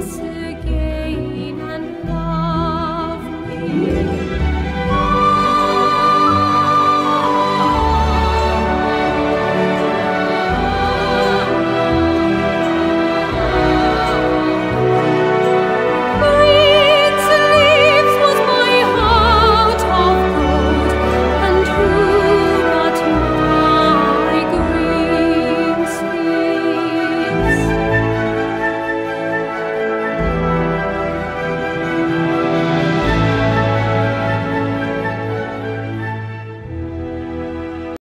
comes.